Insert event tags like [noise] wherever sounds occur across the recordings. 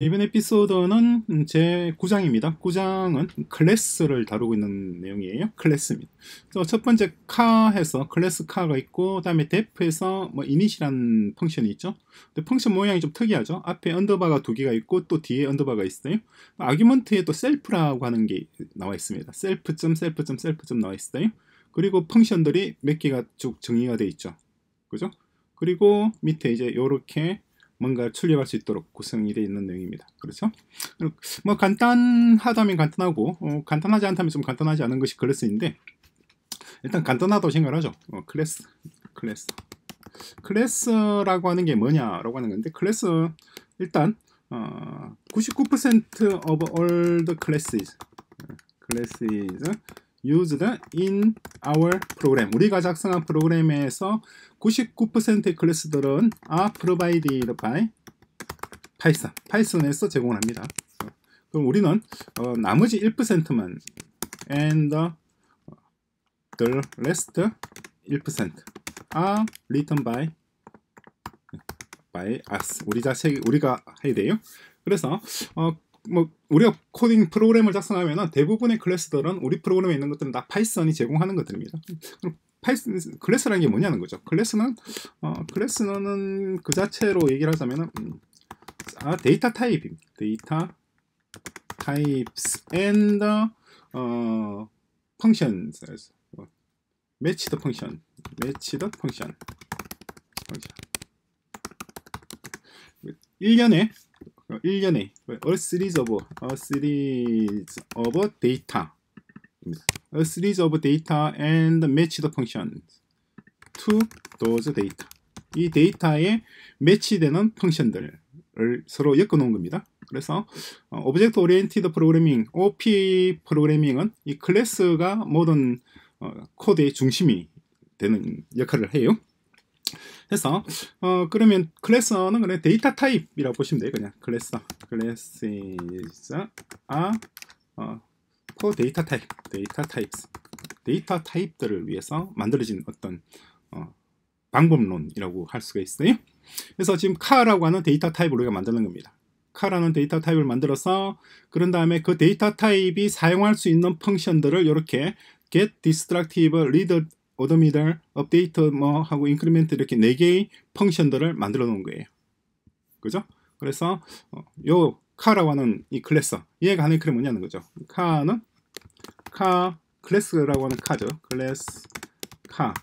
이번 에피소드는 제 9장입니다. 9장은 class를 다루고 있는 내용이에요. class입니다. 첫 번째 car 해서 class car가 있고 그다음에 def에서 뭐 init이라는 펑션이 있죠. 근데 function 모양이 좀 특이하죠. 앞에 underbar가 두 개가 있고 또 뒤에 underbar가 있어요. argument에 또 self라고 하는 게 나와 있습니다. 셀프 점 셀프 점 셀프 점 나와 있어요. 그리고 function들이 몇 개가 쭉 정의가 돼 있죠. 그죠? 그리고 밑에 이제 이렇게 뭔가 출력할 수 있도록 구성이 되어 있는 내용입니다. 그렇죠? 뭐 간단하다면 간단하고 어, 간단하지 않다면 좀 간단하지 않은 것이 class인데 일단 간단하다고 생각하죠. 어, class, class, class라고 하는 게 뭐냐라고 하는 건데 클래스 일단 어, 99% of all the classes classes used in our program. 우리가 작성한 프로그램에서 99%의 클래스들은 are provided by Python. Python에서 제공합니다. 그럼 우리는 어, 나머지 1%만 and the rest 1% are written by by us. 우리 자체 우리가 해야 돼요. 그래서 어, 뭐 우리가 코딩 프로그램을 작성하면 대부분의 class들은 우리 프로그램에 있는 것들은 다 파이썬이 제공하는 것들입니다. 그럼 파이썬 class라는 게 뭐냐는 거죠. class는 어, class는 그 자체로 얘기를 하자면 음, 아 데이터 타입입니다. 데이터 types and 어, functions matched function function 1년에 1년에 a series of a series of data a series of data and match the functions to those data 이 데이터에 매치되는 function들을 서로 엮어 놓은 겁니다. 그래서 object oriented programming OOP 프로그래밍은 이 class가 모든 어, 코드의 중심이 되는 역할을 해요. 해서 어 그러면 class는 그냥 데이터 타입이라고 보시면 돼요. 그냥 class class 아 어, for 데이터 타입 데이터 타입스 데이터 타입들을 위해서 만들어진 어떤 어, 방법론이라고 할 수가 있어요. 그래서 지금 car라고 하는 데이터 타입을 우리가 만드는 겁니다. car라는 데이터 타입을 만들어서 그런 다음에 그 데이터 타입이 사용할 수 있는 function들을 이렇게 get destructive read 오더미달, 업데이트 뭐 하고 인크리멘트 이렇게 네 개의 펑션들을 만들어 놓은 거예요. 그죠? 그래서 어, 요 카라고 하는 이 클래스 얘가 하는 클이 뭐냐는 거죠. 카는 카 클래스라고 하는 카죠. 클래스 카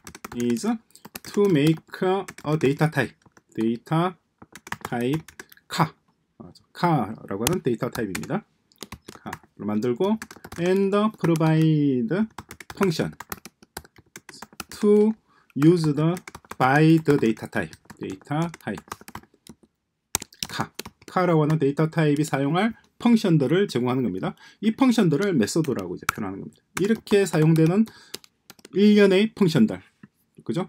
is to make a data type. 데이터 타입 카 카라고 하는 데이터 타입입니다. car를 만들고 and provide function to use the by the data type data type car car라고 하는 데이터 타입이 사용할 function들을 제공하는 겁니다. 이 function들을 method라고 이제 표현하는 겁니다. 이렇게 사용되는 일련의 function들 그죠?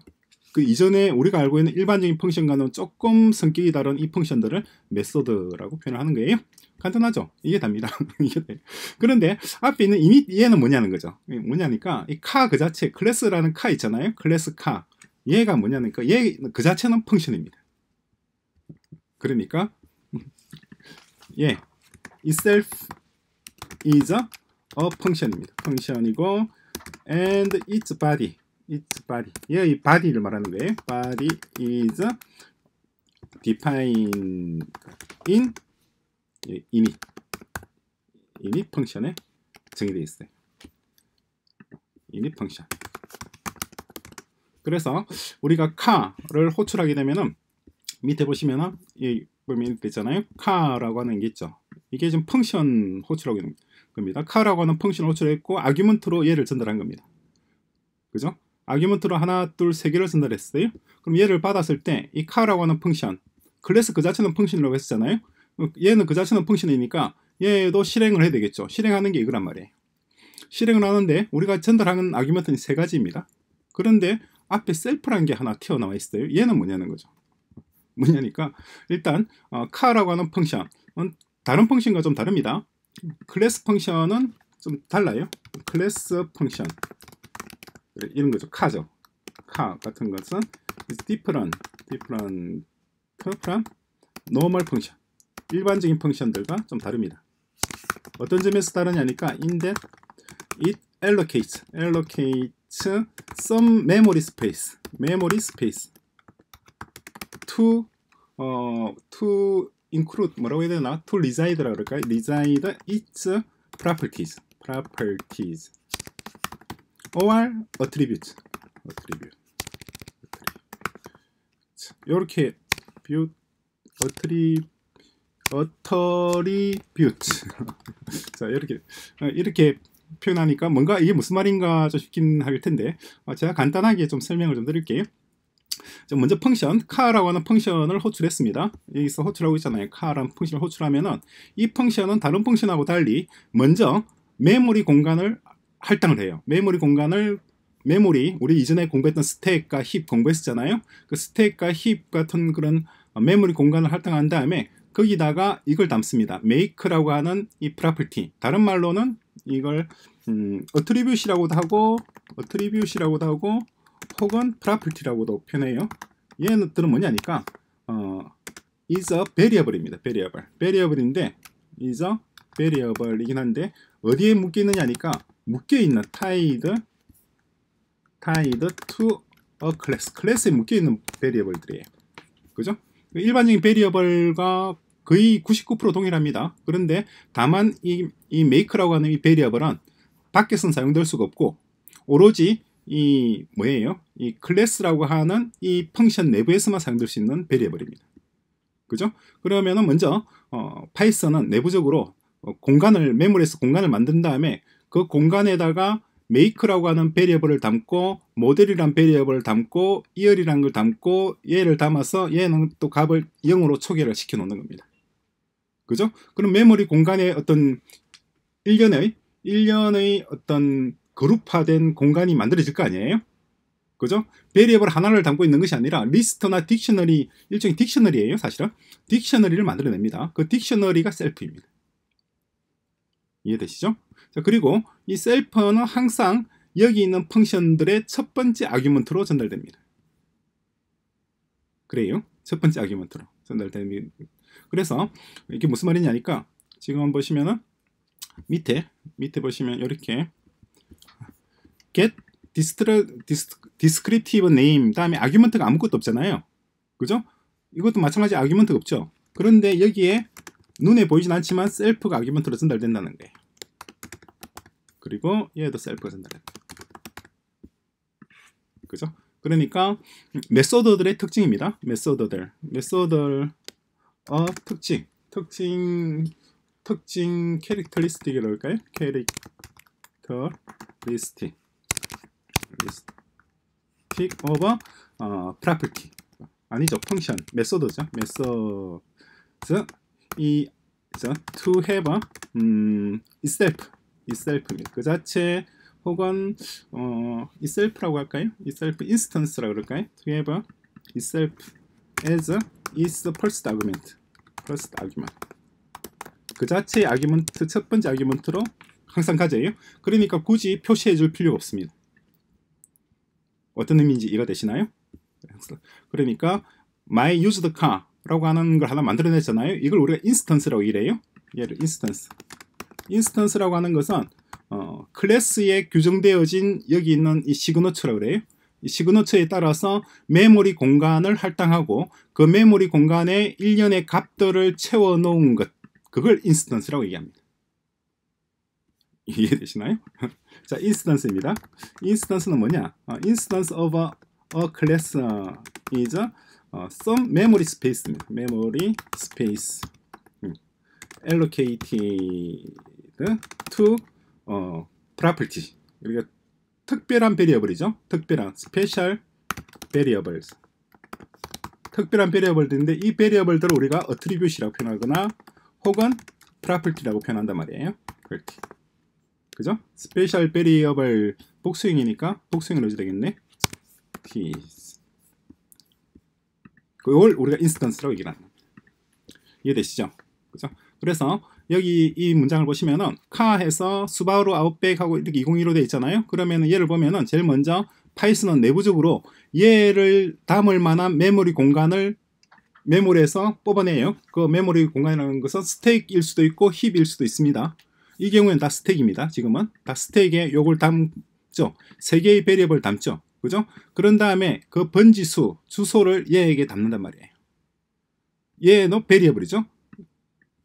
그 이전에 우리가 알고 있는 일반적인 function과는 조금 성격이 다른 이 function들을 method라고 표현하는 거예요. 간단하죠? 이게 답니다. [laughs] 그런데 앞에 있는 이미 얘는 뭐냐는 거죠. 뭐냐니까 이 car 그 자체 class라는 car 있잖아요. class car 얘가 뭐냐니까 얘 그 자체는 펑션입니다. 그러니까 [laughs] 예 itself is a, a function입니다. function이고 and its body its body 얘이 body를 말하는 거예요. body is defined in 이미 이미 펑션에 정의되어 있어요. 이미 펑션. 그래서 우리가 카를 호출하게 되면은 밑에 보시면은 이 보면 있잖아요. 카라고 하는 게 있죠. 이게 지금 펑션 호출하고 있는 겁니다. 카라고 하는 펑션 호출했고 아규먼트로 얘를 전달한 겁니다. 그죠? argument로 하나, 둘, 세 개를 전달했어요. 그럼 얘를 받았을 때 이 Car라고 하는 function 클래스 그 자체는 function이라고 했었잖아요. 얘는 그 자체는 function이니까 얘도 실행을 해야 되겠죠. 실행하는 게 이거란 말이에요. 실행을 하는데 우리가 전달하는 argument는 세 가지입니다. 그런데 앞에 self라는 게 하나 튀어나와 있어요. 얘는 뭐냐는 거죠. 뭐냐니까 일단 어, Car라고 하는 function은 다른 function과 좀 다릅니다. 클래스 펑션은 좀 달라요. 클래스 펑션 이런 거죠. 카죠. 카 같은 것은 different, different from normal 펑션 일반적인 펑션들과 좀 다릅니다. 어떤 점에서 다르냐니까 in that it allocates allocates some memory space memory space to 어 to include 뭐라고 해야 되나 to reside라고 그럴까요? reside its properties properties or attributes attribute 이렇게 뷰 attri attribute 자 이렇게 [laughs] 이렇게 표현하니까 뭔가 이게 무슨 말인가 좀 싶긴 할 텐데 어, 제가 간단하게 좀 설명을 좀 드릴게요. 먼저 function Car라고 하는 function을 호출했습니다. 여기서 호출하고 있잖아요. Car라는 function을 호출하면은 이 function은 다른 function하고 달리 먼저 메모리 공간을 할당을 해요. 메모리 공간을 메모리 우리 이전에 공부했던 스택과 heap 공부했었잖아요. 그 스택과 heap 같은 그런 메모리 공간을 할당한 다음에 거기다가 이걸 담습니다. make라고 하는 이 property. 다른 말로는 이걸 음, attribute이라고도 하고 attribute이라고도 하고 혹은 property라고도 표현해요. 얘네들은 뭐냐니까 어, is a variable입니다. variable. variable인데 is a variable이긴 한데 어디에 묶여 있느냐니까 묶여 있는 tied tied to a class. 클래스에 묶여 있는 variable들이에요. 그죠? 일반적인 베리어블과 거의 99% 동일합니다. 그런데 다만 이, 이 make라고 하는 이 베리어블은 밖에서는 사용될 수가 없고 오로지 이 뭐예요? 이 클래스라고 하는 이 function 내부에서만 사용될 수 있는 variable입니다. 그죠? 그러면은 먼저 어, 파이썬은 내부적으로 어, 공간을 메모리에서 공간을 만든 다음에 그 공간에다가 make라고 하는 variable을 담고 model이란 variable을 담고 year란 걸 담고 얘를 담아서 얘는 또 값을 0으로 초기화를 시켜 놓는 겁니다. 그죠? 그럼 메모리 공간에 어떤 일련의 일련의 어떤 그룹화된 공간이 만들어질 거 아니에요? 그죠? variable 하나를 담고 있는 것이 아니라 리스트나 dictionary 일종의 dictionary예요, 사실은. dictionary를 만들어냅니다. 그 dictionary가 self입니다. 이해되시죠? 자, 그리고 이 self는 항상 여기 있는 function들의 첫 번째 argument로 전달됩니다. 그래요. 첫 번째 아규먼트로 전달됩니다. 그래서 이게 무슨 말이냐니까 지금 보시면은 밑에 밑에 보시면 이렇게 get descriptive name 다음에 아규먼트가 아무것도 없잖아요. 그죠? 이것도 마찬가지 아규먼트가 없죠. 그런데 여기에 눈에 보이진 않지만 셀프가 아규먼트로 전달된다는 거예요. 그리고 얘도 셀프가 전달된다. 그죠? 그러니까 method들의 특징입니다. method들. method 어, 특징, 특징, 특징 characteristic이라고 할까요? characteristic, ristic of 어, property 아니죠, function, method죠, method 이 저, to have 음, itself, itself입니다. 그 자체 혹은 어, itself라고 할까요? itself instance라고 그럴까요? to have itself as is the first argument. first argument. 그 자체의 argument 첫 번째 argument로 항상 가져요. 그러니까 굳이 표시해 줄 필요가 없습니다. 어떤 의미인지 이해가 되시나요? 그러니까 my used car 라고 하는 걸 하나 만들어냈잖아요. 이걸 우리가 instance라고 이래요. 얘를 instance. instance라고 하는 것은 어, 클래스에 규정되어진 여기 있는 이 signature라고 그래요. signature에 따라서 메모리 공간을 할당하고 그 메모리 공간에 일련의 값들을 채워 놓은 것 그걸 instance라고 얘기합니다. 이해되시나요? [laughs] 자, instance입니다. instance는 뭐냐? 어, instance of a, a class is uh, some memory space입니다. memory space 음. allocated to uh, property. 우리가 특별한 variable이죠. 특별한 special variables. 특별한 variable들인데 이 variable들을 우리가 attribute이라고 표현하거나 혹은 property라고 표현한단 말이에요. 그렇게. 그죠? special variable 복수형이니까 넣어야 되겠네. t 그걸 우리가 instance라고 얘기를 합니다. 이해되시죠? 그죠? 그래서 여기 이 문장을 보시면은 Car해서 수바루 아웃백하고 이렇게 2015 되어 있잖아요. 그러면은 얘를 보면은 제일 먼저 파이썬은 내부적으로 얘를 담을 만한 메모리 공간을 메모리에서 뽑아내요. 그 메모리 공간이라는 것은 스택일 수도 있고 heap일 수도 있습니다. 이 경우에는 다 스택입니다. 지금은 다 스택에 요걸 담죠. 세 개의 variable 담죠. 그죠? 그런 다음에 그 번지수, 주소를 얘에게 담는단 말이에요. 얘는 variable이죠.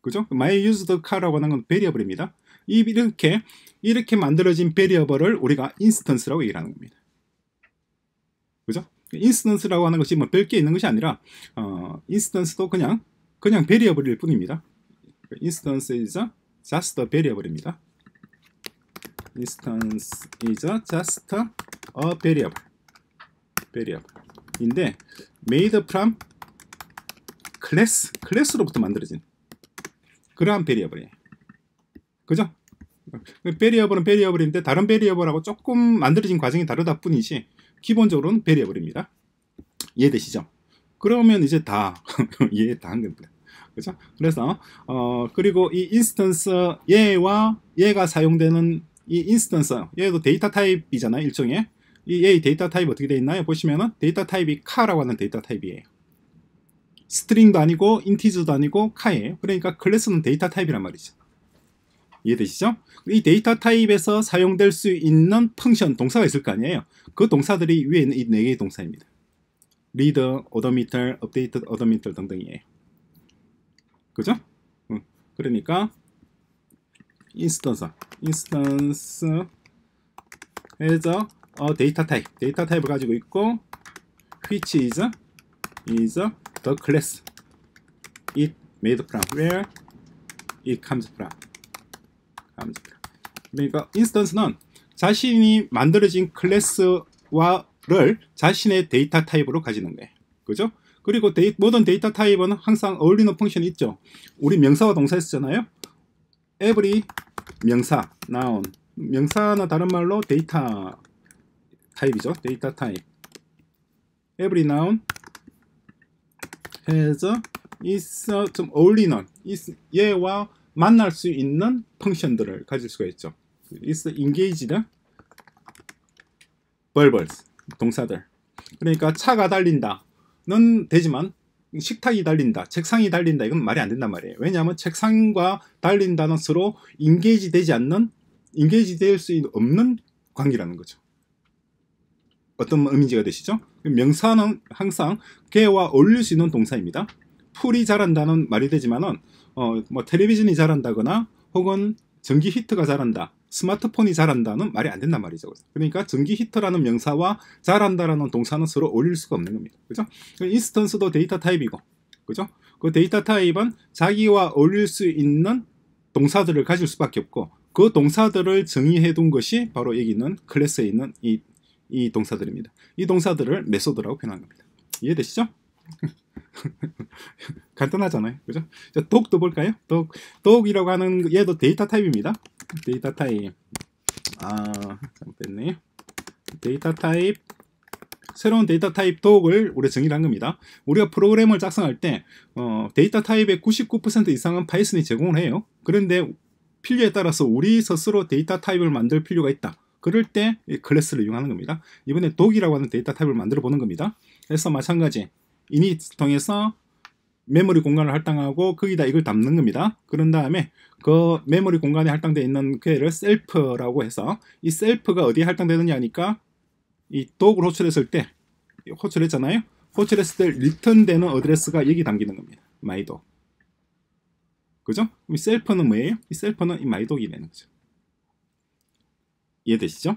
그죠? my used car라고 하는 건 variable입니다. 이렇게 이렇게 만들어진 variable을 우리가 instance라고 얘기를 하는 겁니다. 그죠? instance라고 하는 것이 뭐 별게 있는 것이 아니라 어, instance도 그냥 그냥 variable일 뿐입니다. instance is just a variable입니다. instance is just a variable. variable인데 made from class, class로부터 만들어진 그러한 variable이에요. 그죠? 베리어블은 베리어블인데 다른 베리어블하고 조금 만들어진 과정이 다르다 뿐이지 기본적으로는 베리어블입니다. 이해되시죠? 그러면 이제 다 [laughs] 이해 다 한 겁니다. 그죠? 그래서 어 그리고 이 instance 얘와 얘가 사용되는 이 instance 얘도 데이터 타입이잖아요 일종의 이 얘의 데이터 타입 어떻게 되어 있나요? 보시면은 데이터 타입이 Car라고 하는 데이터 타입이에요. string도 아니고 integer도 아니고 Car예요. 그러니까 클래스는 데이터 타입이란 말이죠. 이해되시죠? 이 데이터 타입에서 사용될 수 있는 function, 동사가 있을 거 아니에요. 그 동사들이 위에 있는 이 네 개의 동사입니다. read, odometer, update, odometer 등등이에요. 그죠? 그러니까 instance, instance 해서 어, 데이터 타입, 데이터 타입을 가지고 있고 which is is the class it made from where it comes from. comes from. 그러니까 instance는 자신이 만들어진 클래스와를 자신의 데이터 타입으로 가지는 거예요. 그죠? 그리고 데이, 모든 데이터 타입은 항상 어울리는 function이 있죠. 우리 명사와 동사 했잖아요. every 명사, noun. 명사나 다른 말로 데이터 타입이죠. 데이터 타입. every noun has its 좀 어울리는 is 얘와 만날 수 있는 펑션들을 가질 수가 있죠. is engaged verbs 동사들. 그러니까 차가 달린다는 되지만 식탁이 달린다, 책상이 달린다 이건 말이 안 된단 말이에요. 왜냐하면 책상과 달린다는 서로 인게이지 되지 않는 인게이지 될 수 없는 관계라는 거죠. 어떤 의미가 되시죠? 명사는 항상 개와 어울릴 수 있는 동사입니다. 풀이 자란다는 말이 되지만은 어, 뭐 텔레비전이 자란다거나 혹은 전기 히터가 자란다, 스마트폰이 자란다는 말이 안 된단 말이죠. 그러니까 전기 히터라는 명사와 자란다라는 동사는 서로 어울릴 수가 없는 겁니다. 그죠? instance도 데이터 타입이고, 그죠? 그 데이터 타입은 자기와 어울릴 수 있는 동사들을 가질 수밖에 없고, 그 동사들을 정의해 둔 것이 바로 여기 있는 클래스에 있는 이, 이 동사들입니다. 이 동사들을 method라고 표현한 겁니다. 이해되시죠? [laughs] 간단하잖아요. 그죠? dog도 볼까요? dog, dog이라고 하는 얘도 데이터 타입입니다. 데이터 타입. 아, 잘못됐네요. 데이터 타입. 새로운 데이터 타입 dog을 우리 정의를 한 겁니다. 우리가 프로그램을 작성할 때 어, 데이터 타입의 99% 이상은 파이썬이 제공을 해요. 그런데 필요에 따라서 우리 스스로 데이터 타입을 만들 필요가 있다. 그럴 때 클래스를 이용하는 겁니다. 이번에 dog이라고 하는 데이터 타입을 만들어 보는 겁니다. 그래서 마찬가지 init 통해서 메모리 공간을 할당하고 거기다 이걸 담는 겁니다. 그런 다음에 그 메모리 공간에 할당되어 있는 그를 self라고 해서 이 self가 어디에 할당되느냐 하니까 이 dog을 호출했을 때 호출했잖아요. 호출했을 때 return되는 address가 여기 담기는 겁니다. my dog. 그죠? 이 self는 뭐예요? 이 self는 이 my dog이 되는 거죠. 이해되시죠?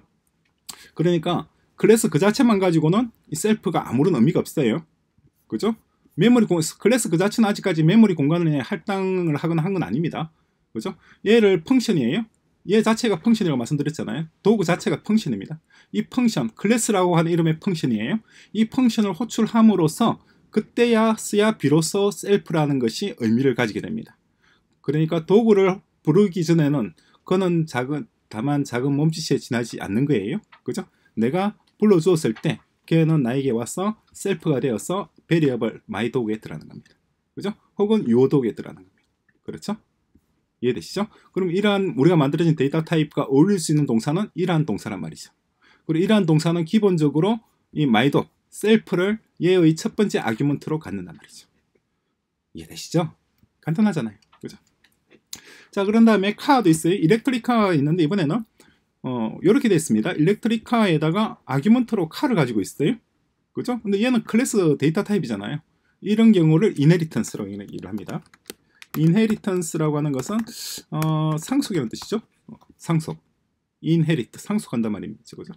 그러니까 클래스 그 자체만 가지고는 이 self가 아무런 의미가 없어요. 그죠? 메모리 공, 클래스 그 자체는 아직까지 메모리 공간을 할당을 하거나 한 건 아닙니다. 그죠? 얘를 function이에요. 얘 자체가 function이라고 말씀드렸잖아요. dog 자체가 function입니다. 이 function, 클래스라고 하는 이름의 function이에요. 이 function을 호출함으로써 그때서야 비로소 self라는 것이 의미를 가지게 됩니다. 그러니까 dog를 부르기 전에는 그는 작은 다만 작은 몸짓에 지나지 않는 거예요. 그죠? 내가 불러주었을 때 걔는 나에게 와서 self가 되어서 variable my dog에 들어가는 겁니다. 그죠? 혹은 your dog에 들어가는 겁니다. 그렇죠? 이해되시죠? 그럼 이러한 우리가 만들어진 데이터 타입과 어울릴 수 있는 동사는 이러한 동사란 말이죠. 그리고 이러한 동사는 기본적으로 이 my dog self를 얘의 첫 번째 argument로 갖는단 말이죠. 이해되시죠? 간단하잖아요. 그죠? 자, 그런 다음에 car도 있어요. electric car가 있는데 이번에는 어, 이렇게 되어 있습니다. 일렉트리카에다가 아규먼트로 카를 가지고 있어요. 그죠? 근데 얘는 클래스 데이터 타입이잖아요. 이런 경우를 inheritance라고 얘기를 합니다. inheritance라고 하는 것은 어, 상속이라는 뜻이죠. 어, 상속. inherit 상속한단 말입니다. 그죠?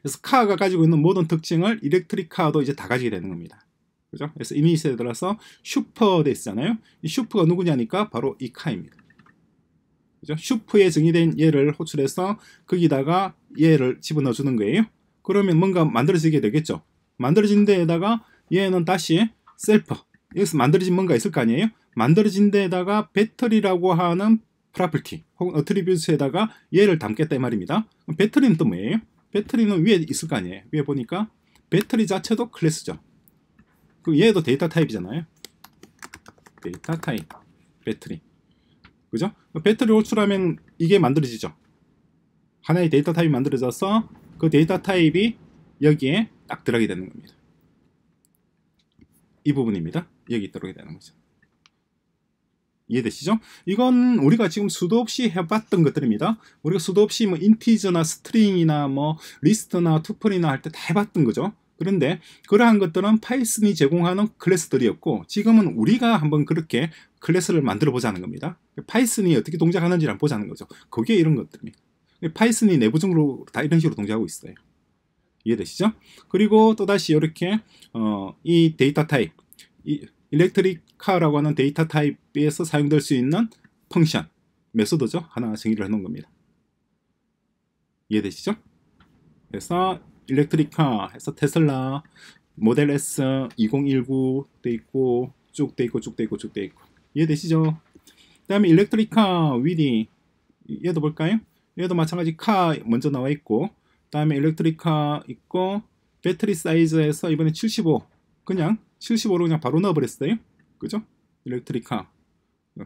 그래서 카가 가지고 있는 모든 특징을 electric car도 이제 다 가지게 되는 겁니다. 그죠? 그래서 이니시에 들어서 슈퍼 돼 있잖아요. 이 super가 누구냐니까 바로 이 car입니다. 그죠? super에 정의된 얘를 호출해서 거기다가 얘를 집어넣어 주는 거예요. 그러면 뭔가 만들어지게 되겠죠. 만들어진 데에다가 얘는 다시 셀프 여기서 만들어진 뭔가 있을 거 아니에요. 만들어진 데에다가 배터리라고 하는 property 혹은 attribute에다가 얘를 담겠다 이 말입니다. 배터리는 또 뭐예요? 배터리는 위에 있을 거 아니에요. 위에 보니까 배터리 자체도 클래스죠. 그 얘도 데이터 타입이잖아요. 데이터 타입 배터리 그죠? 배터리 호출하면 이게 만들어지죠. 하나의 데이터 타입이 만들어져서 그 데이터 타입이 여기에 딱 들어가게 되는 겁니다. 이 부분입니다. 여기 들어가게 되는 거죠. 이해되시죠? 이건 우리가 지금 수도 없이 해봤던 것들입니다. 우리가 수도 없이 뭐 integer나 string이나 뭐 리스트나 tuple이나 할 때 다 해봤던 거죠. 그런데 그러한 것들은 파이썬이 제공하는 클래스들이었고 지금은 우리가 한번 그렇게 클래스를 만들어 보자는 겁니다. 파이썬이 어떻게 동작하는지를 한번 보자는 거죠. 그게 이런 것들입니다. 파이썬이 내부적으로 다 이런 식으로 동작하고 있어요. 이해되시죠? 그리고 또다시 이렇게 어, 이 데이터 타입 이 electric car라고 하는 데이터 타입에서 사용될 수 있는 function method죠. 하나 정의를 해놓은 겁니다. 이해되시죠? 그래서 일렉트리카 해서 테슬라 모델 S 2019 돼 있고 쭉 돼 있고 쭉 돼 있고 쭉 돼 있고. 이해되시죠? 그 다음에 일렉트리카 위디 얘도 볼까요? 얘도 마찬가지 카 먼저 나와 있고 그 다음에 일렉트리카 있고 배터리 사이즈에서 이번에 75 그냥 75로 그냥 바로 넣어버렸어요. 그죠? 일렉트리카.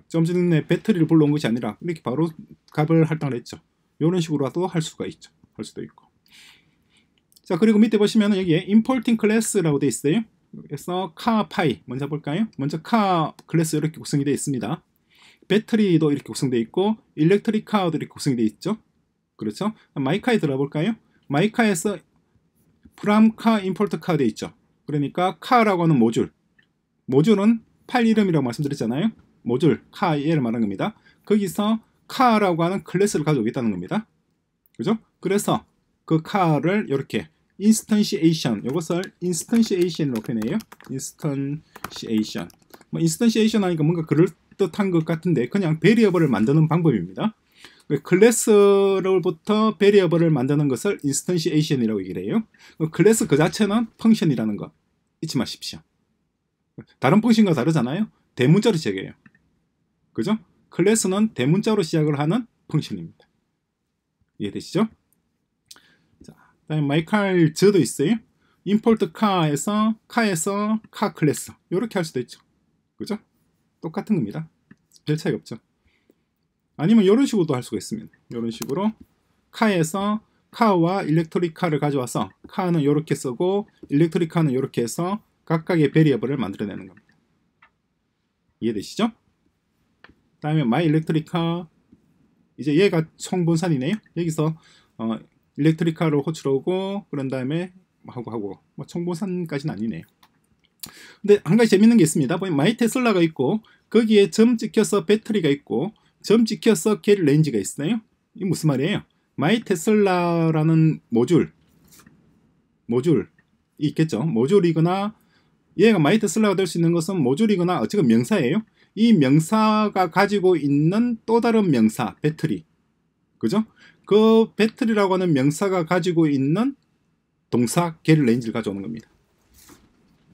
좀 전에 배터리를 불러온 것이 아니라 이렇게 바로 값을 할당을 했죠. 이런 식으로도 할 수가 있죠. 할 수도 있고 자 그리고 밑에 보시면 여기에 importing class라고 되어 있어요 그래서 car py 먼저 볼까요? 먼저 car 클래스 이렇게 구성이 되어 있습니다 배터리도 이렇게 구성되어 있고 electric car도 이렇게 구성이 되어 있죠 그렇죠? my car에 들어볼까요? my car에서 from car import car 되어 있죠 그러니까 car라고 하는 모듈 모듈은 파일 이름이라고 말씀드렸잖아요 모듈 car 얘를 말하는 겁니다 거기서 car라고 하는 클래스를 가져오겠다는 겁니다 그죠? 그래서 그 car를 이렇게 instantiation 이것을 instantiation으로 표현해요. instantiation 뭐 instantiation 하니까 뭔가 그럴 듯한 것 같은데 그냥 variable을 만드는 방법입니다. 클래스로부터 variable을 만드는 것을 instantiation이라고 얘기를 해요. 클래스 그 자체는 function이라는 거 잊지 마십시오. 다른 펑션과 다르잖아요. 대문자로 시작해요. 그죠? 클래스는 대문자로 시작을 하는 펑션입니다. 이해되시죠? 다음에 마이칼 저도 있어요. 임포트 카에서 카에서 카 클래스 이렇게 할 수도 있죠. 그죠? 똑같은 겁니다. 별 차이 없죠. 아니면 이런 식으로도 할 수가 있습니다. 이런 식으로 카에서 car와 electric car를 가져와서 car는 이렇게 쓰고 electric car는 이렇게 해서 각각의 variable을 만들어내는 겁니다. 이해되시죠? 다음에 my electric car 이제 얘가 총본산이네요. 여기서 어, electric car로 호출하고 그런 다음에 하고 하고 뭐 총본산까지는 아니네요. 근데 한 가지 재밌는 게 있습니다. 보면 my Tesla가 있고 거기에 점 찍혀서 배터리가 있고 점 찍혀서 get range가 있어요. 이 무슨 말이에요? my Tesla라는 모듈 모듈이 있겠죠. 모듈이거나 얘가 my Tesla가 될 수 있는 것은 모듈이거나 어쨌든 명사예요. 이 명사가 가지고 있는 또 다른 명사 배터리 그죠? 그 배터리라고 하는 명사가 가지고 있는 동사 get range를 가져오는 겁니다.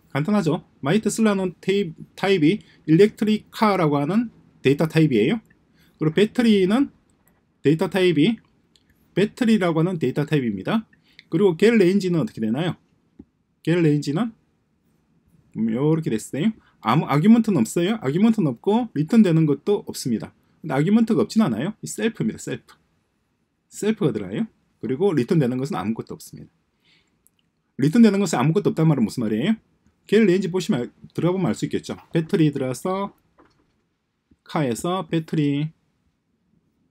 간단하죠? my Tesla는 테이프, 타입이 electric car라고 하는 데이터 타입이에요. 그리고 배터리는 데이터 타입이 배터리라고 하는 데이터 타입입니다. 그리고 get range는 어떻게 되나요? get range는 이렇게 됐어요. 아무 argument는 없어요. argument는 없고 리턴 되는 것도 없습니다. 근데 argument가 없진 않아요. 이 self입니다. self. self가 들어가요. 그리고 리턴 되는 것은 아무것도 없습니다. 리턴 되는 것은 아무것도 없단 말은 무슨 말이에요? get range 보시면 알- 들어가 보면 알 수 있겠죠. 배터리 들어서 car에서 배터리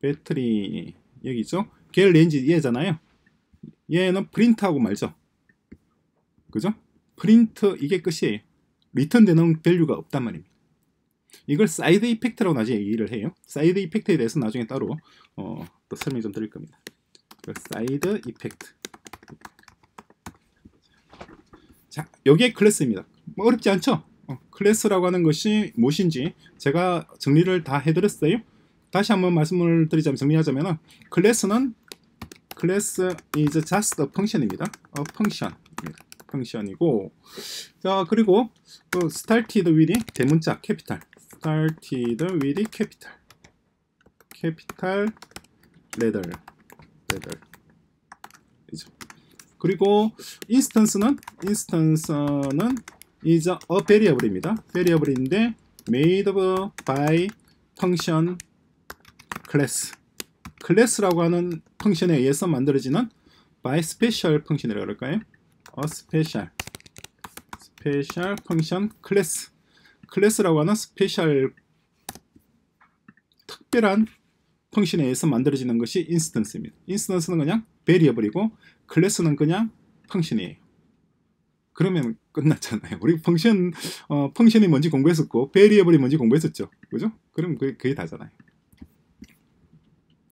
배터리 여기 있죠. get range 얘잖아요. 얘는 프린트하고 말죠. 그죠? 프린트 이게 끝이에요. 리턴 되는 value가 없단 말입니다. 이걸 side effect라고 나중에 얘기를 해요. side effect에 대해서 나중에 따로 어, 또 설명 좀 드릴 겁니다. 그 side effect. 자, 여기에 클래스입니다. 뭐 어렵지 않죠? 어, 클래스라고 하는 것이 무엇인지 제가 정리를 다 해드렸어요. 다시 한번 말씀을 드리자면 정리하자면 클래스는 클래스 is just a function입니다. a function. function이고 자 그리고 그 started with이 대문자 capital started with capital capital letter 레더 이죠 그리고 instance는 instance는 is a variable입니다 variable인데 made by function class 클래스라고 하는 펑션에 의해서 만들어지는 by special 펑션이라고 할까요? a special special function class 클래스라고 하는 스페셜 특별한 function에 의해서 만들어지는 것이 instance입니다. instance는 그냥 variable이고 클래스는 그냥 function이에요. 그러면 끝났잖아요. 우리 function 어, function이 뭔지 공부했었고 variable이 뭔지 공부했었죠. 그죠? 그럼 그게, 그게 다잖아요.